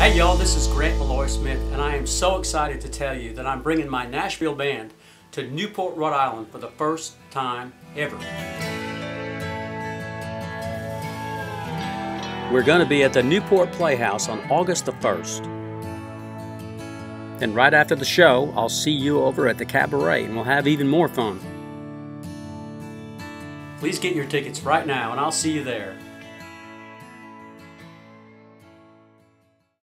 Hey y'all, this is Grant Maloy Smith, and I am so excited to tell you that I'm bringing my Nashville band to Newport, Rhode Island for the first time ever. We're going to be at the Newport Playhouse on August the 1st. And right after the show, I'll see you over at the Cabaret and we'll have even more fun. Please get your tickets right now and I'll see you there.